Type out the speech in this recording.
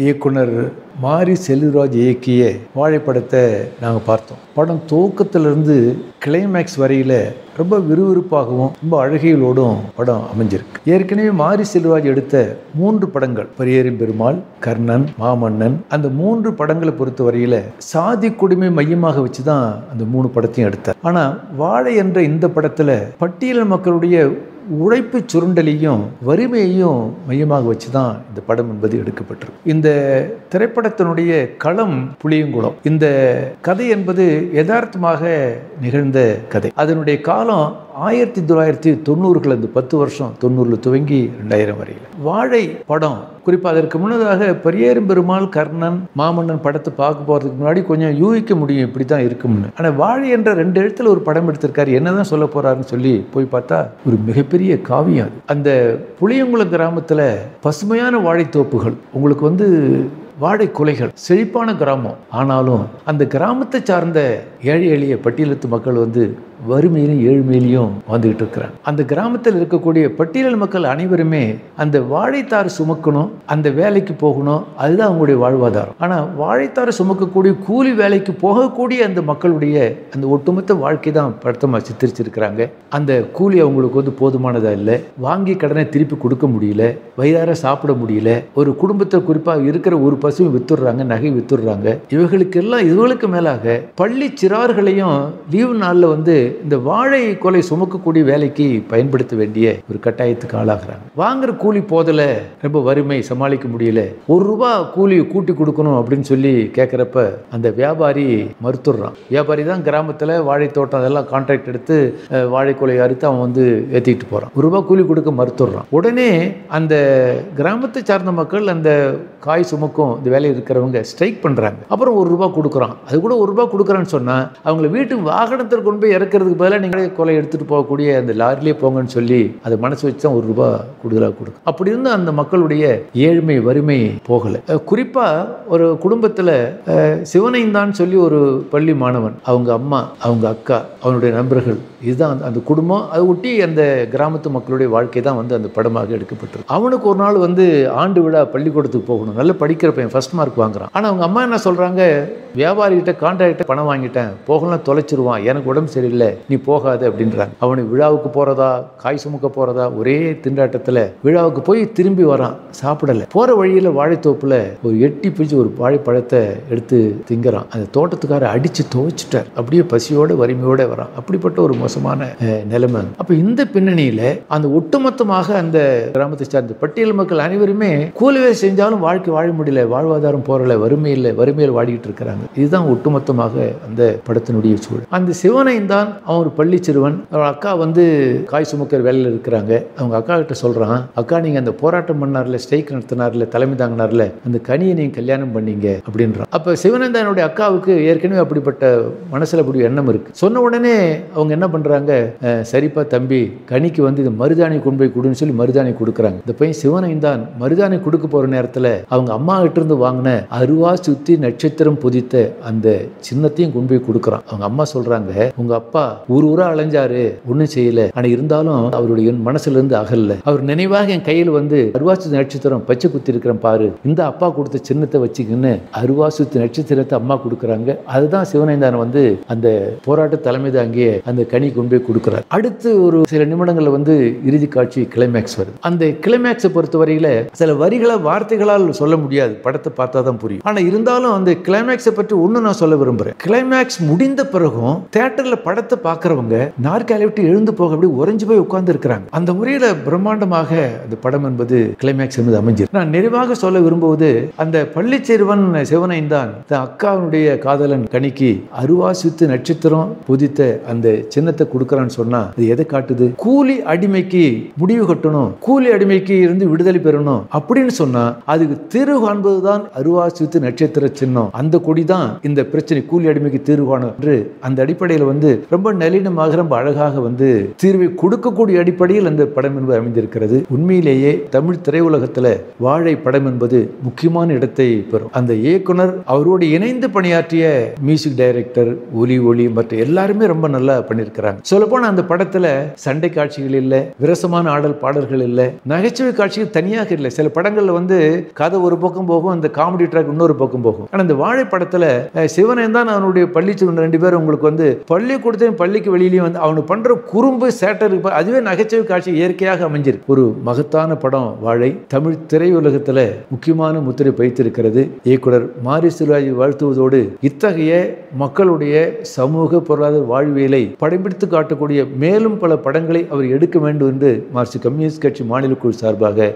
இயக்குனர் மாரி செல்வராஜ் இயக்கிய வாழைப்படத்தை நாங்கள் பார்த்தோம். படம் துவக்கத்திலிருந்து கிளைமேக்ஸ் வரையில் ரொம்ப விறுவிறுப்பாகவும் ரொம்ப அழகியலோடும் படம் அமைஞ்சிருக்கு. ஏற்கனவே மாரி செல்வராஜ் எடுத்த மூன்று படங்கள் பரியேறும் பெருமாள் கர்ணன் மாமன்னன் அந்த மூன்று படங்களை பொறுத்த வரையில் சாதி கொடுமை மையமாக வச்சு தான் அந்த மூணு படத்தையும் எடுத்தார். ஆனால் வாழை என்ற இந்த படத்தில் பட்டியல் மக்களுடைய உழைப்பு சுருண்டலையும் வறுமையையும் மையமாக வச்சு தான் இந்த படம் என்பது எடுக்கப்பட்டிருக்கு. இந்த திரைப்படத்தினுடைய களம் புளியங்குளம். இந்த கதை என்பது யதார்த்தமாக நிகழ்ந்த கதை. அதனுடைய காலம் ஆயிரத்தி தொள்ளாயிரத்தி தொண்ணூறுகள் அந்த பத்து வருஷம் தொண்ணூறில் துவங்கி ரெண்டாயிரம் வரையில். வாழை படம் குறிப்பாக அதற்கு முன்னதாக பெரியேறும் பெருமாள் கர்ணன் மாமன்னன் படத்தை பார்க்க போகிறதுக்கு முன்னாடி கொஞ்சம் யூகிக்க முடியும் இப்படி தான் இருக்கும்னு. ஆனால் வாழை என்ற ரெண்டு எழுத்தில் ஒரு படம் எடுத்திருக்காரு. என்னதான் சொல்ல போகிறாருன்னு சொல்லி போய் பார்த்தா ஒரு மிகப்பெரிய காவியம் அது. அந்த புளியங்குளம் கிராமத்தில் பசுமையான வாழைத்தோப்புகள் உங்களுக்கு வந்து வாழை கொலைகள் செழிப்பான கிராமம். ஆனாலும் அந்த கிராமத்தை சார்ந்த ஏழை எளிய பட்டியலத்து மக்கள் வந்து வறுமையிலும் ஏழ்மையிலையும் வந்துகிட்டு இருக்கிறாங்க அந்த கிராமத்தில் இருக்கக்கூடிய பட்டியல் மக்கள் அனைவருமே அந்த வாழைத்தார் சுமக்கணும் அந்த வேலைக்கு போகணும் அதுதான் அவங்களுடைய வாழ்வாதாரம். ஆனால் வாழைத்தார் சுமக்கக்கூடிய கூலி வேலைக்கு போகக்கூடிய அந்த மக்களுடைய அந்த ஒட்டுமொத்த வாழ்க்கை தான் படத்தமாக சித்தரிச்சிருக்கிறாங்க. அந்த கூலி அவங்களுக்கு வந்து போதுமானதாக இல்லை. வாங்கி கடனை திருப்பி கொடுக்க முடியல. வயிறார சாப்பிட முடியல. ஒரு குடும்பத்தில் குறிப்பாக இருக்கிற ஒரு பசுவை வித்துடுறாங்க நகை வித்துடுறாங்க. இவர்களுக்கெல்லாம் இவர்களுக்கு மேலாக பள்ளி சிறார்களையும் லீவு நாளில் வந்து இந்த வாழை கொலை சுமக்கக்கூடிய வேலைக்கு பயன்படுத்த வேண்டிய ஒரு கட்டாயத்துக்கு ஆளாகிறாங்க. வாங்குற கூலி போதல ரொம்ப வறுமை சமாளிக்க முடியல. ஒரு ரூபா கூலி கூட்டி கொடுக்கணும் அப்படின்னு சொல்லி கேட்குறப்ப அந்த வியாபாரி மறுத்துடுறான். வியாபாரி தான் கிராமத்தில் வாழைத்தோட்டம் அதெல்லாம் கான்ட்ராக்ட் எடுத்து வாழை வாழைக்கொலை அறுத்து அவன் வந்து ஏற்றிக்கிட்டு போகிறான் ஒரு ரூபா கூலி கொடுக்க மறுத்துடுறான். உடனே அந்த கிராமத்தை சார்ந்த மக்கள் அந்த காய் சுமக்கும் இந்த வேலையில் இருக்கிறவங்க ஸ்ட்ரைக் பண்ணுறாங்க அப்புறம் ஒரு ரூபா கொடுக்குறான். அது கூட ஒரு ரூபா கொடுக்குறான்னு சொன்னால் அவங்கள வீட்டு வாகனத்தில் கொண்டு போய் இறக்கிறதுக்கு பதிலாக நீங்களே கொலை எடுத்துகிட்டு போகக்கூடிய அந்த லாரிலே போங்கன்னு சொல்லி அதை மனசு வச்சு தான் ஒரு ரூபா கூடுதலாக கொடுக்கும். அப்படி இருந்து அந்த மக்களுடைய ஏழ்மை வறுமை போகலை. குறிப்பாக ஒரு குடும்பத்தில் சிவனைந்தான் சொல்லி ஒரு பள்ளி மாணவன் அவங்க அம்மா அவங்க அக்கா அவனுடைய நண்பர்கள் இதுதான் அந்த- அந்த குடும்பம். அதை ஒட்டி அந்த கிராமத்து மக்களுடைய வாழ்க்கை தான் வந்து அந்த படமாக எடுக்கப்பட்டிருக்கு. அவனுக்கு ஒரு நாள் வந்து ஆண்டு விழா பள்ளிக்கூடத்துக்கு போகணும். நல்லா படிக்கிற பையன் ஃபஸ்ட் மார்க் வாங்குறான். ஆனால் அவங்க அம்மா என்ன சொல்கிறாங்க வியாபாரிகிட்ட கான்ட்ராக்டை பணம் வாங்கிட்டேன். போகலாம் தொலைச்சிருவான். எனக்கு உடம்பு சரியில்லை. நீ போகாது அப்படின்றாங்க. அவனுக்கு விழாவுக்கு போகிறதா காய் சுமக்க போகிறதா ஒரே திண்டாட்டத்தில் விழாவுக்கு போய் திரும்பி வரான். சாப்பிடல. போகிற வழியில் வாழைத்தோப்பில் ஒரு எட்டி பிடிச்சி ஒரு வாழைப்பழத்தை எடுத்து திங்கிறான். அந்த தோட்டத்துக்கார அடித்து துவைச்சிட்டார். அப்படியே பசியோட வறுமையோட வரான். அப்படிப்பட்ட ஒரு மோசமான நிலைமை அப்போ இந்த பின்னணியில் அந்த ஒட்டுமொத்தமாக அந்த கிராமத்தை சார்ந்த பட்டியல் மக்கள் அனைவருமே கூலவே செஞ்சாலும் வாழ்க்கை வாழ முடியல வாழ்வாதாரம் போறல வறுமை இல்லை வறுமையில் வாடிக்கிட்டு இருக்கிறாங்க. இதுதான் ஒட்டுமொத்தமாக அந்த படத்தினுடைய சூழல். அந்த சிவனை தான் அவன் ஒரு பள்ளி சிறுவன். அவன் அக்கா வந்து காய் சுமக்கிற வேலையில் இருக்கிறாங்க. அவங்க அக்கா கிட்ட சொல்கிறான் அக்கா நீங்கள் அந்த போராட்டம் பண்ணார்ல ஸ்ட்ரைக் நடத்தினார்ல தலைமை தாங்கினார்ல அந்த கனியை நீங்கள் கல்யாணம் பண்ணீங்க அப்படின்றான். அப்போ சிவனந்தனுடைய அக்காவுக்கு ஏற்கனவே அப்படிப்பட்ட மனசில் அப்படி எண்ணம் இருக்குது சொன்ன உடனே அவங்க என்ன பண்ணுறாங்க சரிப்பா தம்பி கனிக்கு வந்து இது மருதாணி கொண்டு போய் கொடுன்னு சொல்லி மருதாணி கொடுக்குறாங்க. இந்த பையன் சிவனைந்தான் தான் மருதாணி கொடுக்க போகிற நேரத்தில் அவங்க அம்மா கிட்ட இருந்து வாங்கின அருவா சுத்தி நட்சத்திரம் புதித்த அந்த சின்னத்தையும் கொண்டு போய் கொடுக்குறான். அவங்க அம்மா சொல்கிறாங்க உங்கள் அப்பா ஊர் ஊரா அலைஞ்சாரு. ஒண்ணும் செய்யல. ஆனா இருந்தாலும் அவருடைய மனசுல இருந்து அகல்ல. அவர் நினைவாக என் கையில் வந்து அருவாசுத்தி நட்சத்திரம் பச்சை குத்தி இருக்கிறேன் பாரு. இந்த அப்பா கொடுத்த சின்னத்தை வச்சுக்கின்னு அருவாசுத்து நட்சத்திரத்தை அம்மா கொடுக்குறாங்க. அதுதான் சிவனைந்தான் வந்து அந்த போராட்ட தலைமை தாங்கிய அந்த கனி கொண்டு போய் கொடுக்குறாரு. அடுத்து ஒரு சில நிமிடங்கள்ல வந்து இறுதி காட்சி கிளைமேக்ஸ் வருது. அந்த கிளைமேக்ஸை பொறுத்தவரையில சில வரிகளை வார்த்தைகளால் சொல்ல முடியாது. படத்தை பார்த்தா தான் புரியும். ஆனா இருந்தாலும் அந்த கிளைமேக்ஸை பற்றி ஒன்று நான் சொல்ல விரும்புறேன். கிளைமேக்ஸ் முடிந்த பிறகும் தியேட்டர்ல படத்தை படத்தை பார்க்குறவங்க நாற்காலி விட்டு எழுந்து போக அப்படி உறைஞ்சு போய் உட்கார்ந்து இருக்கிறாங்க அந்த முறையில் பிரம்மாண்டமாக அந்த படம் என்பது கிளைமேக்ஸ் என்பது அமைஞ்சிருக்கு. நான் நிறைவாக சொல்ல விரும்புவது அந்த பள்ளி சிறுவன் சிவனையும் தான். தன் அக்காவுடைய காதலன் கணிக்கு அருவாசித்து நட்சத்திரம் புதித்த அந்த சின்னத்தை கொடுக்குறான்னு சொன்னா அது எதை காட்டுது? கூலி அடிமைக்கு முடிவு கட்டணும். கூலி அடிமைக்கு இருந்து விடுதலை பெறணும் அப்படின்னு சொன்னா அதுக்கு தீர்வு காண்பதுதான் அருவாசித்து நட்சத்திர சின்னம். அந்த கொடி தான் இந்த பிரச்சனை கூலி அடிமைக்கு தீர்வு காணும் என்று அந்த அடிப்படையில் வந்து ரொம்ப ரொம்ப நளினமாக ரொம்ப அழகாக வந்து தீர்வை கொடுக்கக்கூடிய அடிப்படையில் அந்த படம் என்பது அமைந்திருக்கிறது. உண்மையிலேயே தமிழ் திரையுலகத்துல வாழை படம் என்பது முக்கியமான இடத்தை பெறும். அந்த இயக்குனர் அவரோடு இணைந்து பணியாற்றிய மியூசிக் டைரக்டர் ஒலி ஒளி மற்ற எல்லாருமே ரொம்ப நல்லா பண்ணியிருக்கிறாங்க. சொல்லப்போனா அந்த படத்துல சண்டை காட்சிகள் இல்லை விரசமான ஆடல் பாடல்கள் இல்லை நகைச்சுவை காட்சிகள் தனியாக இல்லை. சில படங்கள்ல வந்து கதை ஒரு பக்கம் போகும் அந்த காமெடி ட்ராக் இன்னொரு பக்கம் போகும். ஆனால் இந்த வாழை படத்தில் சிவனேந்தான் தான் அவனுடைய பள்ளி சிவன் ரெண்டு பேரும் உங்களுக்கு வந்து பள்ளிக்கூடத்தையும் பள்ளிக்கு வெளியிலையும் வந்து அவனுக்கு பண்ற குறும்பு சேட்டருக்கு அதுவே நகைச்சுவை காட்சி இயற்கையாக அமைஞ்சிருக்கு. ஒரு மகத்தான படம் வாழை. தமிழ் திரையுலகத்துல முக்கியமான முத்திரை பயித்திருக்கிறது இயக்குனர் மாரி செல்வராஜ் வாழ்த்துவதோடு இத்தகைய மக்களுடைய சமூக பொருளாதார வாழ்வியலை படம்பிடித்து காட்டக்கூடிய மேலும் பல படங்களை அவர் எடுக்க வேண்டும் என்று மார்க்சிஸ்ட் கம்யூனிஸ்ட் கட்சி மாநில குழு சார்பாக